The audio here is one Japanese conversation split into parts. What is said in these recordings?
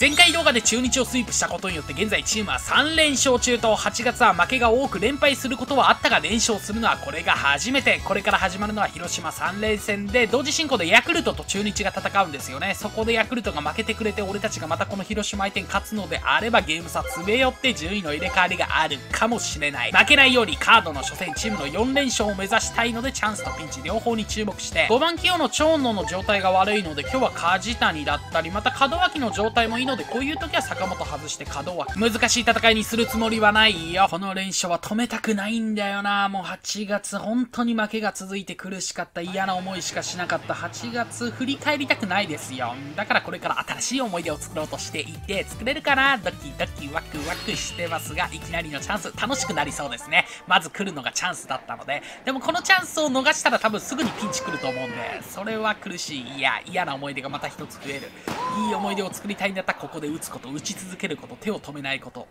前回動画で中日をスイープしたことによって現在チームは3連勝中と8月は負けが多く連敗することはあったが連勝するのはこれが初めて。これから始まるのは広島3連戦で同時進行でヤクルトと中日が戦うんですよね。そこでヤクルトが負けてくれて俺たちがまたこの広島相手に勝つのであればゲーム差詰め寄って順位の入れ替わりがあるかもしれない。負けないようにカードの初戦チームの4連勝を目指したいのでチャンスとピンチ両方に注目して5番起用の長野の状態が悪いので今日は梶谷だったりまた門脇の状態もいいのでこういう時は坂本外して門脇難しい戦いにするつもりはないよ。この連勝は止めたくないんだよな。もう8月本当に負けが続いて苦しかった。嫌な思いしかしなかった。8月振り返りたくないですよ。だからこれから新しい思い出を作ろうとしていて作れるかな？ドキドキワクワクしてますがいきなりのチャンス楽しくなりそうですね。まず来るのがチャンスだったので。でもこのチャンスを逃したら多分すぐにピンチ来ると思うんでそれは苦しい。いや嫌な思い出がまた一つ増える。いい思い出を作りたいんだったここで打つこと打ち続けること手を止めないこと。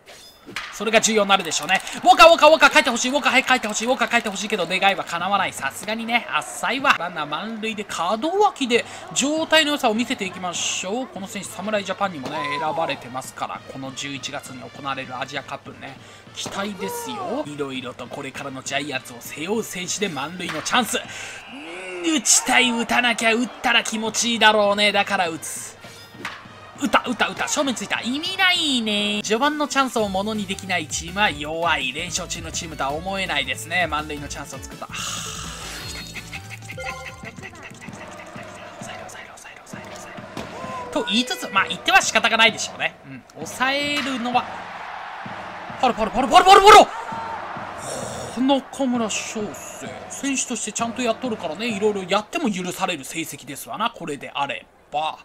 それが重要になるでしょうね。ウォーカーウォーカーウォーカー帰ってほしい。ウォーカーはい帰ってほしい。ウォーカー帰ってほしいけど願いは叶わない。さすがにね浅いわランナー満塁で門脇で状態の良さを見せていきましょう。この選手侍ジャパンにもね選ばれてますから。この11月に行われるアジアカップね。期待ですよ。いろいろとこれからのジャイアンツを背負う選手で満塁のチャンス。打ちたい打たなきゃ打ったら気持ちいいだろうね。だから打つ。打った打った打った正面ついた。意味ないね。序盤のチャンスをものにできないチームは弱い連勝中のチームとは思えないですね。満塁のチャンスを作った。と言いつつまあ言っては仕方がないでしょうねうん抑えるのはパルパルパルパルパルパル中村翔成選手としてちゃんとやっとるからねいろいろやっても許される成績ですわなこれであれば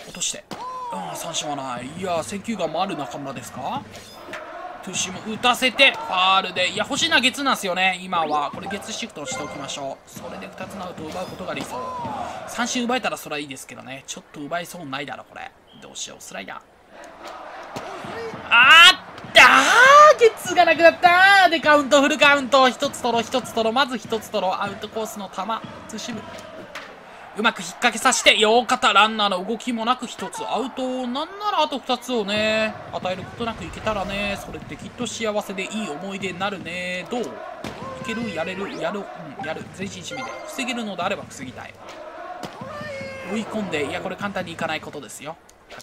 落としてああ三振はない。いや選球眼もある中村ですか？トゥシム打たせてファールで。いや欲しいな月なんですよね。今は。これ月シフトをしておきましょう。それで2つのアウトを奪うことが理想。三振奪えたらそれはいいですけどね。ちょっと奪いそうないだろこれ。どうしようスライダー。あったー！ゲツがなくなったでカウントフルカウント。1つ取ろう1つ取ろう。まず1つ取ろう。アウトコースの球。ツーシムうまく引っ掛けさせて、よかったランナーの動きもなく1つアウト。なんならあと2つをね、与えることなくいけたらね、それってきっと幸せでいい思い出になるね。どう？いける？やれる？やる？うん、やる。全身締めで。防げるのであれば防ぎたい。追い込んで、いや、これ簡単にいかないことですよ。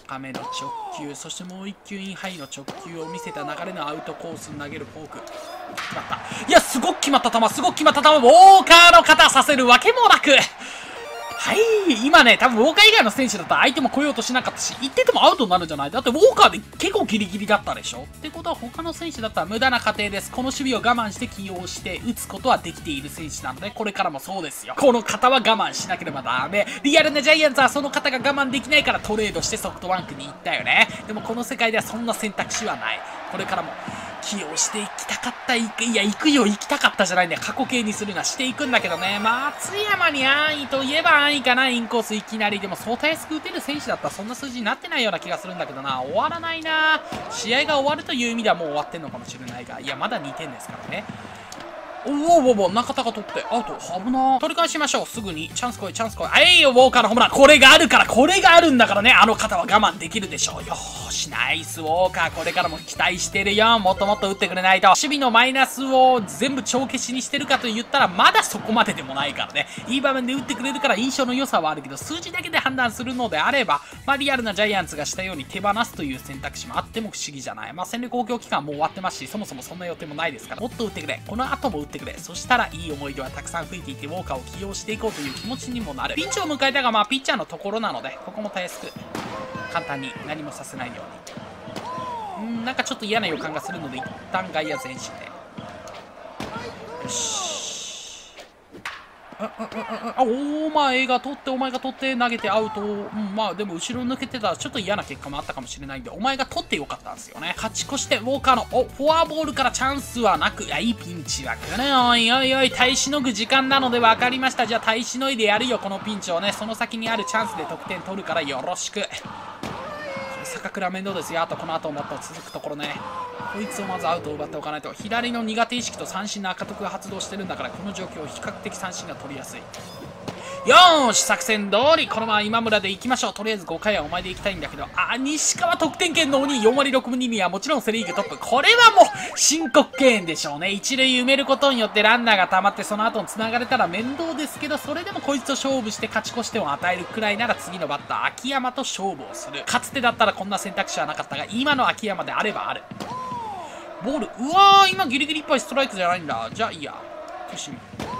高めの直球、そしてもう1球インハイの直球を見せた流れのアウトコースに投げるフォーク。決まった。いや、すごく決まった球、すごく決まった球、ウォーカーの肩させるわけもなくはい、今ね、多分ウォーカー以外の選手だったら相手も来ようとしなかったし、行っててもアウトになるんじゃない？だってウォーカーで結構ギリギリだったでしょ？ってことは他の選手だったら無駄な過程です。この守備を我慢して起用して打つことはできている選手なので、これからもそうですよ。この方は我慢しなければダメ。リアルなジャイアンツはその方が我慢できないからトレードしてソフトバンクに行ったよね。でもこの世界ではそんな選択肢はない。これからも起用していきたかった、いや、行くよ、行きたかったじゃないね。過去形にするな、していくんだけどね。松山に安易といえば安易かな、インコースいきなり。でも、相対安く打てる選手だったらそんな数字になってないような気がするんだけどな。終わらないな。試合が終わるという意味ではもう終わってんのかもしれないが。いや、まだ2点ですからね。おおおお中田が取ってアウト危な取り返しましょうすぐにチャンス来いチャンス来いあいよウォーカーのホームランこれがあるからこれがあるんだからねあの方は我慢できるでしょうよーしナイスウォーカーこれからも期待してるよもっともっと打ってくれないと守備のマイナスを全部帳消しにしてるかと言ったらまだそこまででもないからねいい場面で打ってくれるから印象の良さはあるけど数字だけで判断するのであればまあリアルなジャイアンツがしたように手放すという選択肢もあっても不思議じゃないまあ戦略公共期間も終わってますしそもそもそんな予定もないですからもっと打ってくれこの後も打ってくれ。そしたらいい思い出はたくさん増えていてウォーカーを起用していこうという気持ちにもなる。ピンチを迎えたがまあピッチャーのところなのでここもたやすく簡単に何もさせないように。うんなんかちょっと嫌な予感がするので一旦外野前進で。よし。あお前が取ってお前が取って投げてアウト、うん、まあでも後ろ抜けてたらちょっと嫌な結果もあったかもしれないんでお前が取ってよかったんですよね。勝ち越してウォーカーのおフォアボールからチャンスはなく。いやいいピンチは来るおいおいおい耐えしのぐ時間なので分かりました。じゃあ耐えしのいでやるよこのピンチをね。その先にあるチャンスで得点取るからよろしく。坂倉面倒ですよ。あとこの後もっと続くところね。こいつをまずアウトを奪っておかないと。左の苦手意識と三振の赤徳が発動してるんだからこの状況比較的三振が取りやすい。よーし作戦通り。このまま今村で行きましょう。とりあえず5回はお前で行きたいんだけど。あ西川得点圏の鬼4割6分2厘はもちろんセ・リーグトップ。これはもう申告敬遠でしょうね。一塁埋めることによってランナーが溜まってその後に繋がれたら面倒ですけどそれでもこいつと勝負して勝ち越し点を与えるくらいなら次のバッター秋山と勝負をする。かつてだったらこんな選択肢はなかったが今の秋山であればある。ボール。うわー今ギリギリいっぱいストライクじゃないんだ。じゃあいいや。伏見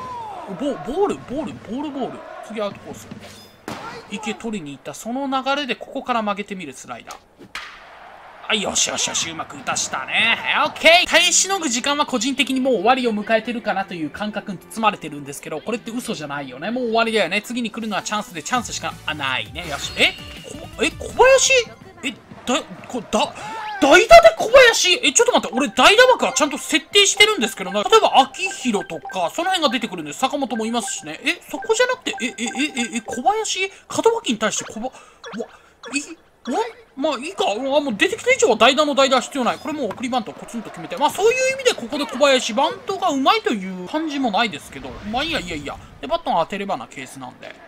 ボボールボールボールボール。次アウトコース。池取りに行った。その流れでここから曲げてみる。スライダー。はいよしよしよしうまく打たしたね。オッケー。耐えしのぐ時間は個人的にもう終わりを迎えてるかなという感覚に包まれてるんですけどこれって嘘じゃないよね。もう終わりだよね。次に来るのはチャンスで。チャンスしかないね。よし。えこえ小林？えだこだ代打で小林？え、ちょっと待って、俺代打枠はちゃんと設定してるんですけどな。例えば、秋広とか、その辺が出てくるんで。坂本もいますしね。え、そこじゃなくて、え、え、え、え、え小林？門脇に対して小林、わ、い、わ、まあいいか。あ、もう出てきた以上は代打の代打は必要ない。これもう送りバントコツンと決めて。まあそういう意味でここで小林、バントがうまいという感じもないですけど。まあいいやいやいや。で、バットが当てればなケースなんで。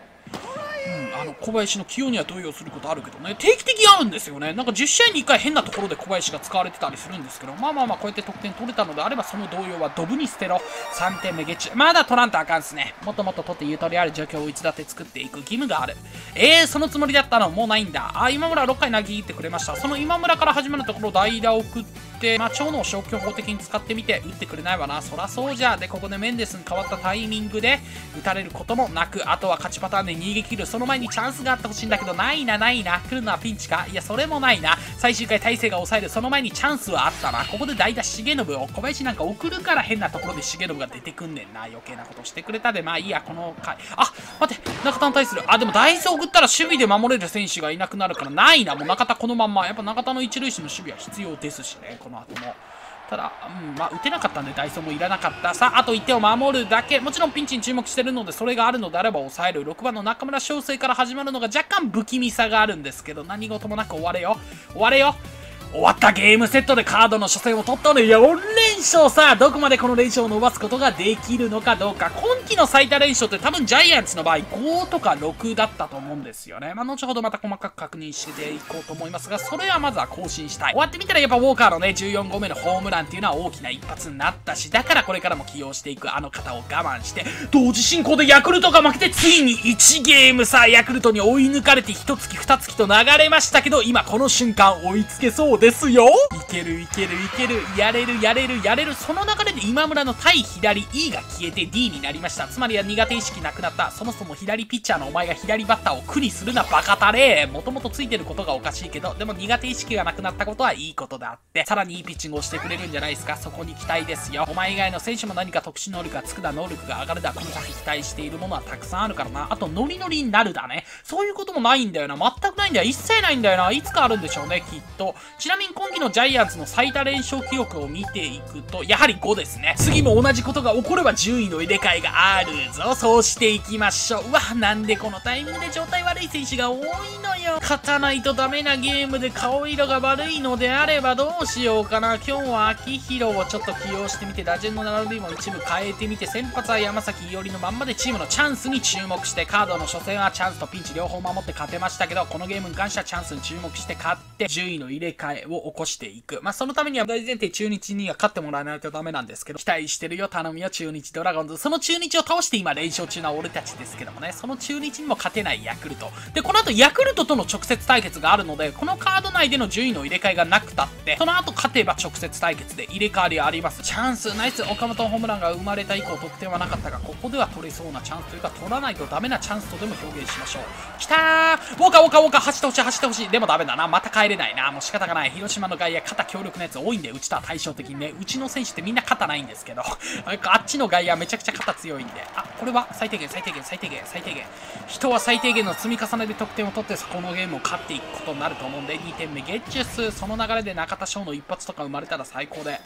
あの小林の起用には動揺することあるけどね。定期的にあるんですよね。なんか10試合に1回変なところで小林が使われてたりするんですけど。まあまあまあこうやって得点取れたのであればその動揺はドブに捨てろ。3点目ゲッチ。ュまだ取らんとあかんっすね。もっともっと取ってゆとりある状況をいつだって作っていく義務がある。えー、そのつもりだったの？もうないんだ。あ今村6回投げ切ってくれました。その今村から始まるところ代打を送ってまあ蝶野を消去法的に使ってみて打ってくれないわなそらそうじゃでここでメンデスに変わったタイミングで打たれることもなくあとは勝ちパターンで逃げ切るその前にチャンスがあってほしいんだけど、ないな、ないな。来るのはピンチか？いや、それもないな。最終回、大勢が抑える。その前にチャンスはあったな。ここで代打、重信を、小林なんか送るから変なところで重信が出てくんねんな。余計なことしてくれたで、まあいいや、この回。あ、待って、中田に対する。あ、でも大豆送ったら守備で守れる選手がいなくなるから、ないな。もう中田このまんま。やっぱ中田の一塁手の守備は必要ですしね、この後も。ただ、うん、まあ、打てなかったんで、ダイソーもいらなかった。さあ、あと1点を守るだけ。もちろんピンチに注目してるので、それがあるのであれば抑える。6番の中村翔成から始まるのが若干不気味さがあるんですけど、何事もなく終われよ。終われよ。終わったゲームセットでカードの初戦を取ったの4連勝さあ、どこまでこの連勝を伸ばすことができるのかどうか。今季の最多連勝って多分ジャイアンツの場合5とか6だったと思うんですよね。まあ、後ほどまた細かく確認していこうと思いますが、それはまずは更新したい。終わってみたらやっぱウォーカーのね、14号目のホームランっていうのは大きな一発になったし、だからこれからも起用していくあの方を我慢して、同時進行でヤクルトが負けてついに1ゲームさ、ヤクルトに追い抜かれて1月2月と流れましたけど、今この瞬間追いつけそうですよ。いけるいけるいける。やれるやれるやれる。その流れで今村の対左 E が消えて D になりました。つまりは苦手意識なくなった。そもそも左ピッチャーのお前が左バッターを苦にするなバカタレ。もともとついてることがおかしいけどでも苦手意識がなくなったことはいいことであってさらにいいピッチングをしてくれるんじゃないですか。そこに期待ですよ。お前以外の選手も何か特殊能力がつくだ能力が上がるだ。この先期待しているものはたくさんあるからな。あとノリノリになるだね。そういうこともないんだよな。全くないんだよ。一切ないんだよな。いつかあるんでしょうねきっと。ちなみに今季のジャイアンツの最多連勝記録を見ていくと、やはり5ですね。次も同じことが起これば順位の入れ替えがあるぞ。そうしていきましょう。うわ、なんでこのタイミングで状態悪い選手が多いのよ。勝たないとダメなゲームで顔色が悪いのであればどうしようかな。今日は秋広をちょっと起用してみて、打順の並びも一部変えてみて、先発は山崎伊織のまんまでチームのチャンスに注目して、カードの初戦はチャンスとピンチ両方守って勝てましたけど、このゲームに関してはチャンスに注目して勝って、順位の入れ替えを起こしていく。まあ、そのためには大前提中日には勝ってもらわないとダメなんですけど、期待してるよ、頼むよ、中日ドラゴンズ。その中日を倒して今連勝中な俺たちですけどもね、その中日にも勝てないヤクルト。で、この後ヤクルトとの直接対決があるので、このカード内での順位の入れ替えがなくたって、その後勝てば直接対決で入れ替わりあります。チャンス、ナイス、岡本ホームランが生まれた以降得点はなかったが、ここでは取れそうなチャンスというか、取らないとダメなチャンスとでも表現しましょう。きたーウォーカーウォーカーウォーカー走ってほしい走ってほしい。でもダメだな。また帰れないな。もう仕方がない。広島の外野、肩強力なやつ多いんで、うちとは対照的にね、うちの選手ってみんな肩ないんですけど、あっちの外野めちゃくちゃ肩強いんで、あ、これは？最低限、最低限、最低限、最低限。人は最低限の積み重ねで得点を取って、そこのゲームを勝っていくことになると思うんで、2点目ゲッチュス。その流れで中田翔の一発とか生まれたら最高で、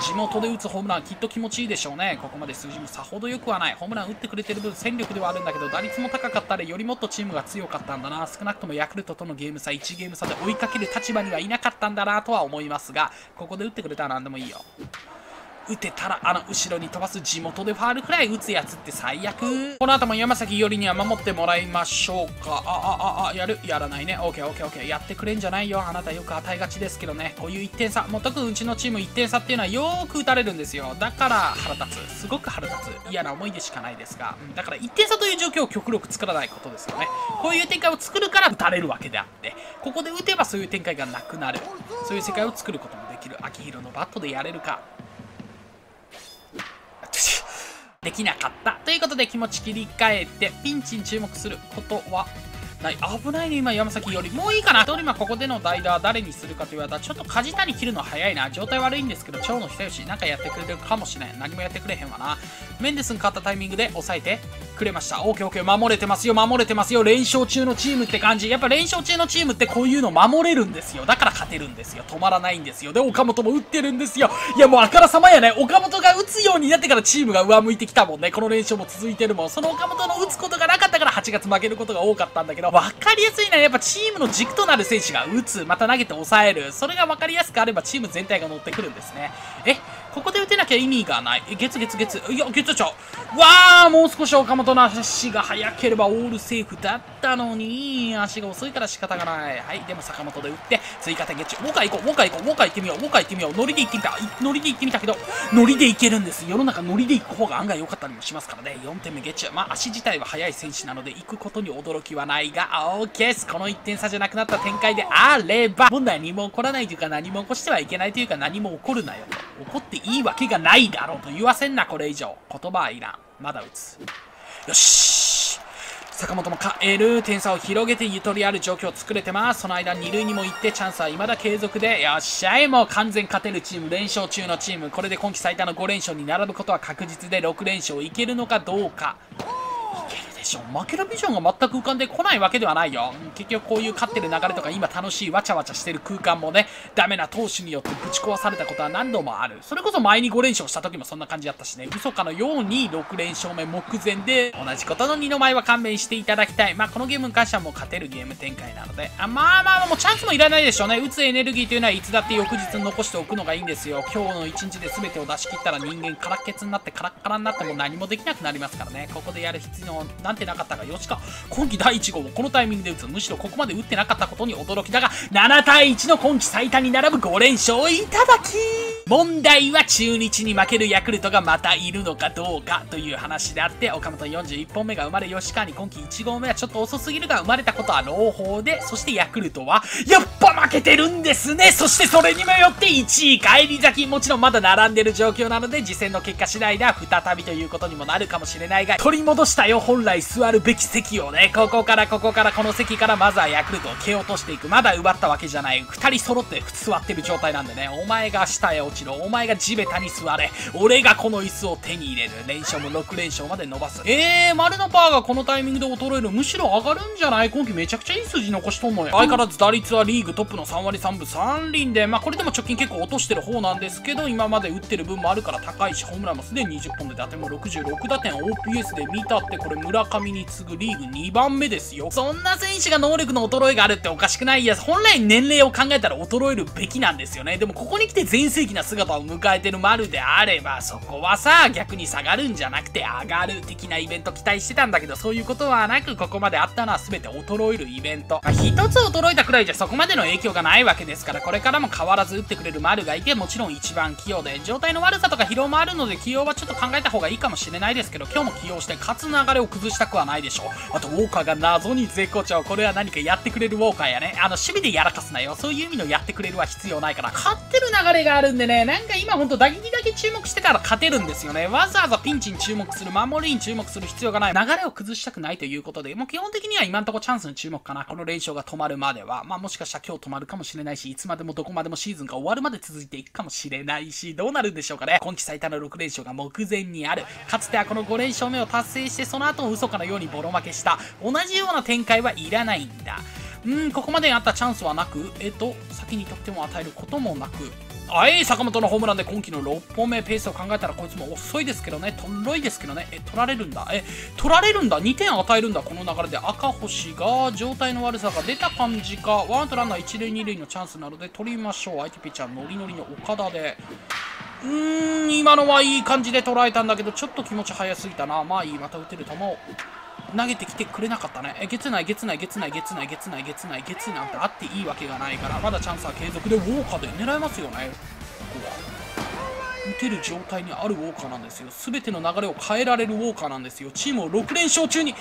地元で打つホームランきっと気持ちいいでしょうね。ここまで数字もさほど良くはない。ホームラン打ってくれてる分戦力ではあるんだけど、打率も高かったらよりもっとチームが強かったんだな。少なくともヤクルトとのゲーム差、1ゲーム差で追いかける立場にはいなかったんだなとは思いますが、ここで打ってくれたら何でもいいよ。打てたらあの後ろに飛ばす地元でファールフライ打つやつって最悪。この後も山崎伊織には守ってもらいましょうか。ああああやる？やらないね。OKOKOK やってくれんじゃないよあなた。よく与えがちですけどね。こういう1点差。もう特にうちのチーム1点差っていうのはよーく打たれるんですよ。だから腹立つ。すごく腹立つ。嫌な思い出しかないですが、うん、だから1点差という状況を極力作らないことですよね。こういう展開を作るから打たれるわけであって。ここで打てばそういう展開がなくなる。そういう世界を作ることもできる。秋広のバットでやれるか。できなかった。ということで気持ち切り替えて、ピンチに注目することはない。危ないね、今、山崎より。もういいかな。今ここでの代打は誰にするかと言われたら、ちょっと梶谷切るの早いな。状態悪いんですけど、蝶野久吉なんかやってくれるかもしれん。何もやってくれへんわな。メンデスに勝ったタイミングで抑えてくれました。オーケーオーケー、守れてますよ、守れてますよ。連勝中のチームって感じ。やっぱ連勝中のチームってこういうの守れるんですよ。だから勝てるんですよ。止まらないんですよ。で、岡本も打ってるんですよ。いや、もうあからさまやね。岡本が打つようになってからチームが上向いてきたもんね。この連勝も続いてるもん。その岡本の打つことがなかったから8月負けることが多かったんだけど、分かりやすいなやっぱチームの軸となる選手が打つ、また投げて抑える。それが分かりやすくあればチーム全体が乗ってくるんですね。え、ここで打てなきゃ意味がない。え、月月月。いや、月ちゃう。わー、もう少し岡本の足が速ければオールセーフだったのに、足が遅いから仕方がない。はい、でも坂本で打って、追加点ゲッチュ。もう一回行こう、もう一回行こう、もう一回行ってみよう、もう一回行ってみよう。ノリで行ってみた。ノリで行ってみたけど、ノリで行けるんです。世の中ノリで行く方が案外良かったりもしますからね。4点目ゲッチュ。まあ、足自体は速い選手なので、行くことに驚きはないが、オーケーです。この1点差じゃなくなった展開であれば、問題は何も起こらないというか、何も起こしてはいけないというか、何も起こるなよ。起こっていいわけがないだろうと言わせんな、これ以上。言葉はいらん。まだ打つ。よし坂本も帰る点差を広げてゆとりある状況を作れてますその間二塁にも行ってチャンスは未だ継続でよっしゃいもう完全勝てるチーム連勝中のチームこれで今季最多の5連勝に並ぶことは確実で6連勝いけるのかどうかでしょ負けるビジョンが全く浮かんでこないわけではないよ。結局こういう勝ってる流れとか今楽しいわちゃわちゃしてる空間もね、ダメな投手によってぶち壊されたことは何度もある。それこそ前に5連勝した時もそんな感じだったしね、嘘かのように6連勝目目前で、同じことの二の前は勘弁していただきたい。まあこのゲームに関してはもう勝てるゲーム展開なので、あまあまあもうチャンスもいらないでしょうね。打つエネルギーというのはいつだって翌日残しておくのがいいんですよ。今日の1日で全てを出し切ったら人間空っけつになってカラッカラになっても何もできなくなりますからね。ここでやる必要ななんてなかったがよしか。今季第1号をこのタイミングで打つ。むしろここまで打ってなかったことに驚きだが、7対1の今季最多に並ぶ5連勝いただき問題は中日に負けるヤクルトがまたいるのかどうかという話であって、岡本41本目が生まれ、吉川に今季1号目はちょっと遅すぎるが、生まれたことは朗報で、そしてヤクルトは、やっぱ負けてるんですね そしてそれにもよって1位返り咲き、もちろんまだ並んでる状況なので、次戦の結果次第では再びということにもなるかもしれないが、取り戻したよ、本来座るべき席をね、ここからここからこの席からまずはヤクルトを蹴落としていく。まだ奪ったわけじゃない。2人揃って座ってる状態なんでね、お前が下へ落ちろ、お前が地べたに座れ、俺がこの椅子を手に入れる。連勝も6連勝まで伸ばす。えー、丸のパーがこのタイミングで衰える。むしろ上がるんじゃない？今季めちゃくちゃいい数字残しとんのよ。相変わらず打率はリーグトップの3割3分3厘で、まあこれでも貯金結構落としてる方なんですけど、今まで打ってる分もあるから高いし、ホームランもすでに20本で打点も66打点 OPS で見たってこれ村上に次ぐリーグ2番目ですよ。そんな選手が能力の衰えがあるっておかしくないいや、本来年齢を考えたら衰えるべきなんですよね。でもここに来て全盛期な姿を迎えてる丸であれば、そこはさ、逆に下がるんじゃなくて上がる的なイベント期待してたんだけど、そういうことはなく、ここまであったのは全て衰えるイベント。まあ、一つ衰えたくらいじゃそこまでの影響がないわけですから、これからも変わらず打ってくれる丸がいて、もちろん一番器用で、状態の悪さとか疲労もあるので、起用はちょっと考えた方がいいかもしれないですけど、今日も起用して勝つ流れを崩してたくはないでしょう。あと、ウォーカーが謎に絶好調。これは何かやってくれるウォーカーやね。あの、守備でやらかすなよ。そういう意味のやってくれるは必要ないから。勝ってる流れがあるんでね、なんか今ほんと打撃だけ注目してたら勝てるんですよね。わざわざピンチに注目する、守りに注目する必要がない。流れを崩したくないということで、もう基本的には今んとこチャンスに注目かな。この連勝が止まるまでは。まあもしかしたら今日止まるかもしれないし、いつまでもどこまでもシーズンが終わるまで続いていくかもしれないし、どうなるんでしょうかね。今季最多の6連勝が目前にある。かつてはこの5連勝目を達成して、その後も嘘かのようにボロ負けした。同じような展開はいらないんだ。うん、ここまでにあったチャンスはなく、えっと、先に得点を与えることもなく、あい、坂本のホームランで今季の6本目ペースを考えたらこいつも遅いですけどね、とんろいですけどね、え、取られるんだ、え、取られるんだ、2点与えるんだ、この流れで。赤星が状態の悪さが出た感じか、ワンアウトランナー1塁2塁のチャンスなので取りましょう。相手ピッチャーノリノリの岡田で、うーん、今のはいい感じで捉えたんだけど、ちょっと気持ち早すぎたな。まあいい、また打てる球を投げてきてくれなかったね。え、月内、月内、月内、月内、月内、月内、月内なんてあっていいわけがないから、まだチャンスは継続で、ウォーカーで狙えますよね。ここは。打てる状態にあるウォーカーなんですよ。全ての流れを変えられるウォーカーなんですよ。チームを6連勝中に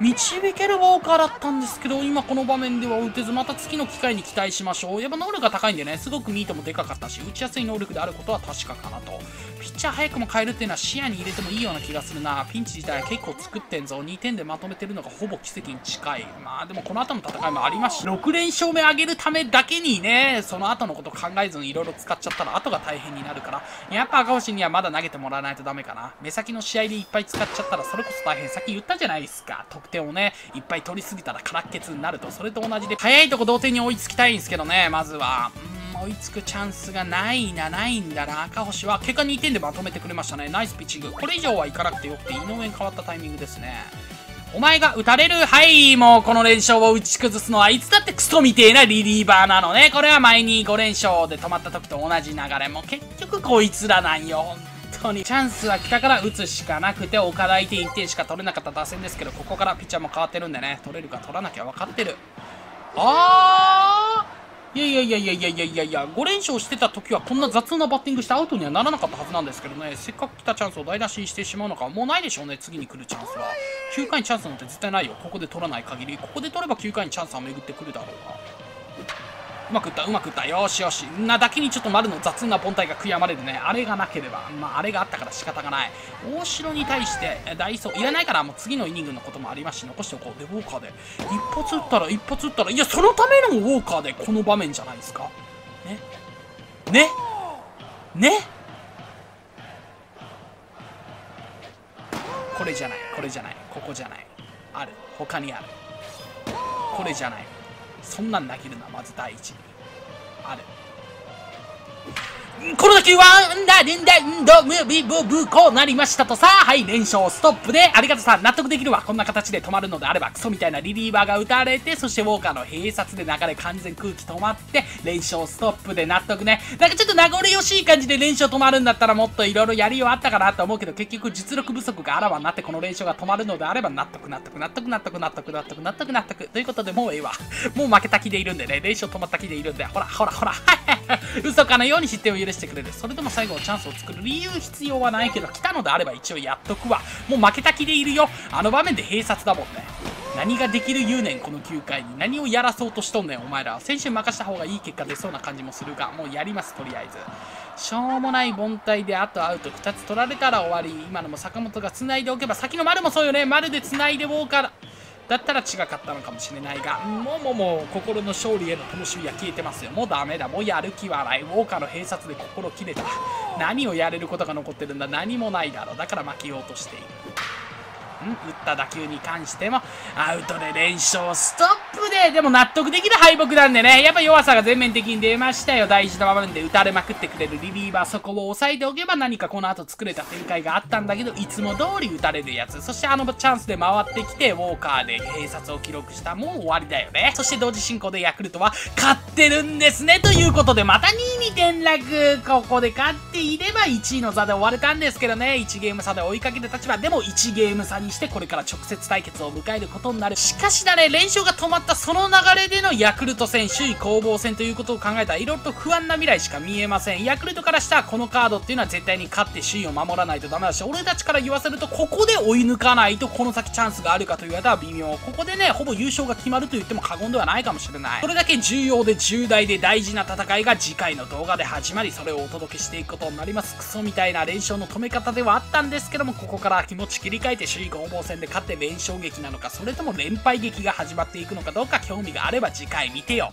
導けるウォーカーだったんですけど、今この場面では打てず、また次の機会に期待しましょう。やっぱ能力が高いんでね、すごくミートもでかかったし、打ちやすい能力であることは確かかなと。ピッチャー早くも変えるっていうのは視野に入れてもいいような気がするな。ピンチ自体は結構作ってんぞ。2点でまとめてるのがほぼ奇跡に近い。まあでもこの後の戦いもありますし、6連勝目上げるためだけにね、その後のこと考えずに色々使っちゃったら後が大変になるから、やっぱ赤星にはまだ投げてもらわないとダメかな。目先の試合でいっぱい使っちゃったらそれこそ大変。さっき言ったじゃないですか。得点をね、いっぱい取りすぎたら空っけつになると、それと同じで、早いとこ同点に追いつきたいんですけどね、まずは。追いつくチャンスがないな、ないんだな。赤星は結果2点でまとめてくれましたね。ナイスピッチング。これ以上はいかなくてよくて、井上変わったタイミングですね。お前が打たれる？はいもうこの連勝を打ち崩すのはいつだってクソみてえなリリーバーなのね。これは前に5連勝で止まった時と同じ流れ。もう結局こいつらなんよ。本当にチャンスは来たから打つしかなくて岡田相手1点しか取れなかった打線ですけどここからピッチャーも変わってるんでね取れるか取らなきゃ分かってる。あー！いやいやいやいやいやいやいや5連勝してた時はこんな雑なバッティングしてアウトにはならなかったはずなんですけどね。せっかく来たチャンスを台無しにしてしまうのかもうないでしょうね次に来るチャンスは。9回にチャンスなんて絶対ないよ。ここで取らない限り。ここで取れば9回にチャンスは巡ってくるだろうが。うまくいった、うまくいった。よしよし。なだけにちょっと丸の雑な凡退が悔やまれるね。あれがなければ、まあ、あれがあったから仕方がない。大城に対して、ダイソー、いらないから、もう次のイニングのこともありますし、残しておこう。で、ウォーカーで。一発撃ったら、一発撃ったら、いや、そのためのウォーカーで、この場面じゃないですか。ね。ねねこれじゃない、これじゃない、ここじゃない。ある。他にある。これじゃない。そんなん投げるのはまず第一に。あるこの打球は、んだ、んだ、んど、む、び、ぶ、ぶ、こうなりましたとさ。はい、連勝ストップで、ありがとうさん、納得できるわ。こんな形で止まるのであれば、クソみたいなリリーバーが打たれて、そしてウォーカーの併殺で流れ完全空気止まって、連勝ストップで納得ね。なんかちょっと名残惜しい感じで連勝止まるんだったらもっと色々やりようあったかなと思うけど、結局実力不足があらわになってこの連勝が止まるのであれば、納得、納得、納得、納得、納得、納得、納得、納得。ということで、もうええわ。もう負けた気でいるんでね、連勝止まった気でいるんで、ほら、ほら、ほら、嘘かのように失点を許してくれる。それでも最後のチャンスを作る理由必要はないけど、来たのであれば一応やっとくわ。もう負けた気でいるよ。あの場面で閉殺だもんね。何ができる言うねん、この9回に。何をやらそうとしとんねん、お前ら。先週任した方がいい結果出そうな感じもするが、もうやります、とりあえず。しょうもない凡退であとアウト2つ取られたら終わり。今のも坂本が繋いでおけば、先の丸もそうよね。丸で繋いでウォーカー。だったら違かったのかもしれないが、もうもうもう心の勝利への楽しみは消えてますよ。もうダメだ。もうやる気はない。ウォーカーの閉鎖で心切れた。何をやれることが残ってるんだ何もないだろう。だから負けようとしている。ん？打った打球に関しても、アウトで連勝ストップで、でも納得できる敗北なんでね、やっぱ弱さが全面的に出ましたよ。大事な場面で打たれまくってくれるリリーバー、そこを抑えておけば何かこの後作れた展開があったんだけど、いつも通り打たれるやつ。そしてあのチャンスで回ってきて、ウォーカーで併殺を記録した。もう終わりだよね。そして同時進行でヤクルトは勝ってるんですね。ということで、また2位に転落。ここで勝っていれば1位の座で終われたんですけどね、1ゲーム差で追いかける立場。でも1ゲーム差にしてこれから直接対決を迎えることになる。しかしだね、連勝が止まったその流れでのヤクルト戦、首位攻防戦ということを考えたら、いろいろと不安な未来しか見えません。ヤクルトからしたらこのカードっていうのは絶対に勝って首位を守らないとダメだし、俺たちから言わせると、ここで追い抜かないとこの先チャンスがあるかと言われたら微妙。ここでね、ほぼ優勝が決まると言っても過言ではないかもしれない。それだけ重要で重大で大事な戦いが次回の動画で始まり、それをお届けしていくことになります。クソみたいな連勝の止め方ではあったんですけども、ここから気持ち切り替えて首位攻防戦で勝って連勝劇なのか、それとも連敗劇が始まっていくのかどうか興味があれば次回見てよ。